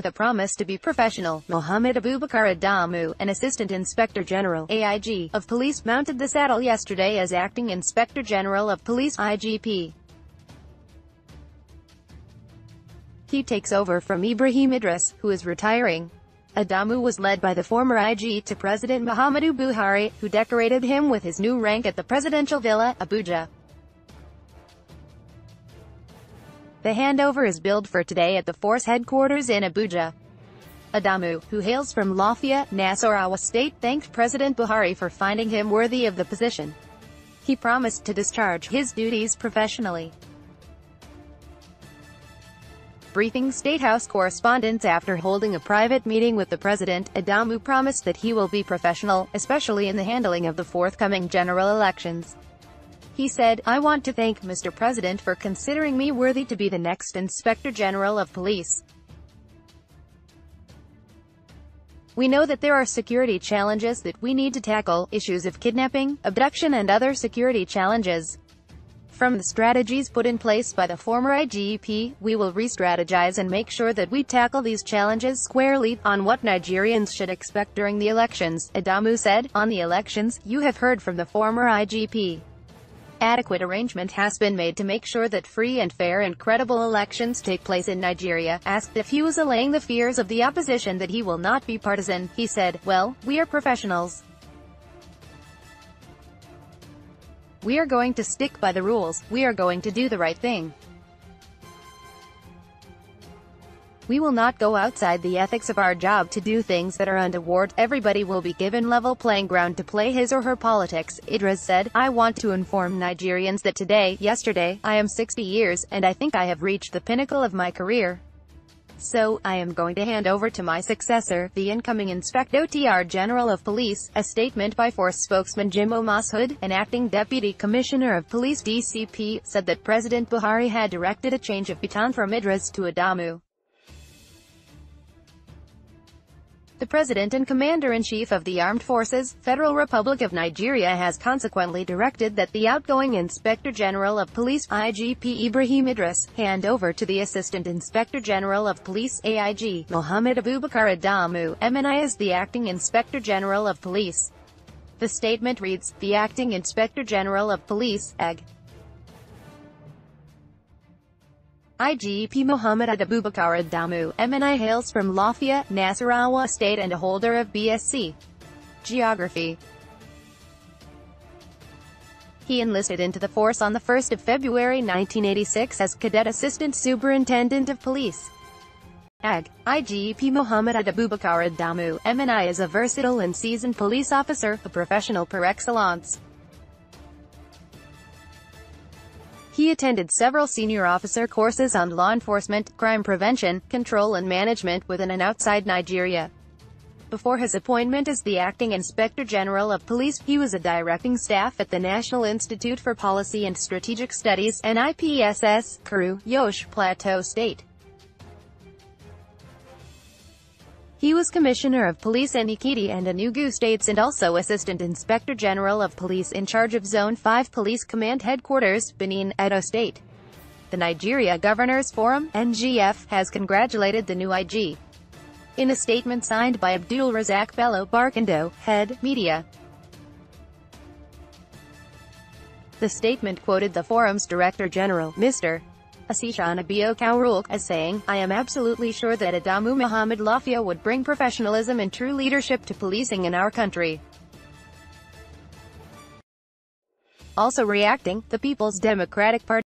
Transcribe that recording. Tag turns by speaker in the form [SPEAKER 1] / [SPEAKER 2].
[SPEAKER 1] with a promise to be professional. Mohammed Abubakar Adamu, an Assistant Inspector General AIG, of Police mounted the saddle yesterday as Acting Inspector General of Police IGP. He takes over from Ibrahim Idris, who is retiring. Adamu was led by the former IG to President Muhammadu Buhari, who decorated him with his new rank at the presidential villa, Abuja. The handover is billed for today at the force headquarters in Abuja. Adamu, who hails from Lafia, Nasarawa State, thanked President Buhari for finding him worthy of the position. He promised to discharge his duties professionally briefing State House correspondents after holding a private meeting with the president, Adamu promised that he will be professional, especially in the handling of the forthcoming general elections. He said, I want to thank Mr. President for considering me worthy to be the next Inspector General of Police. We know that there are security challenges that we need to tackle, issues of kidnapping, abduction and other security challenges. From the strategies put in place by the former IGP, we will re-strategize and make sure that we tackle these challenges squarely, on what Nigerians should expect during the elections, Adamu said. On the elections, you have heard from the former IGP. Adequate arrangement has been made to make sure that free and fair and credible elections take place in Nigeria. Asked if he was allaying the fears of the opposition that he will not be partisan, he said, well, we are professionals. We are going to stick by the rules, we are going to do the right thing. We will not go outside the ethics of our job to do things that are untoward. Everybody will be given level playing ground to play his or her politics, Idris said. I want to inform Nigerians that today, yesterday, I am 60 years, and I think I have reached the pinnacle of my career. So, I am going to hand over to my successor, the incoming Inspector General of Police, a statement by Force spokesman Jim Mashood, an acting Deputy Commissioner of Police DCP, said that President Buhari had directed a change of baton from Idris to Adamu. The President and Commander-in-Chief of the Armed Forces, Federal Republic of Nigeria has consequently directed that the outgoing Inspector General of Police, IGP Ibrahim Idris, hand over to the Assistant Inspector General of Police, AIG, Mohammed Abubakar Adamu, MNI as the Acting Inspector General of Police. The statement reads, the Acting Inspector General of Police, AG, IGP Muhammad Abubakar Adamu, MNI hails from Lafia, Nasarawa State and a holder of BSc Geography. He enlisted into the force on 1 February 1986 as Cadet Assistant Superintendent of Police. AG. IGP Muhammad Abubakar Adamu, MNI is a versatile and seasoned police officer, a professional par excellence. He attended several senior officer courses on law enforcement, crime prevention, control and management within and outside Nigeria. Before his appointment as the acting Inspector General of Police, he was a directing staff at the National Institute for Policy and Strategic Studies NIPSS, Kuru, Jos, Plateau State. He was Commissioner of Police in Ekiti and Enugu states and also Assistant Inspector General of Police in charge of Zone 5 Police Command Headquarters, Benin, Edo State. The Nigeria Governors Forum, NGF, has congratulated the new IG. In a statement signed by Abdul Razak Bello Barkindo, head, media, The statement quoted the forum's Director General, Mr. Asishana Bayo as saying, I am absolutely sure that Adamu Muhammad Lafia would bring professionalism and true leadership to policing in our country. Also reacting, the People's Democratic Party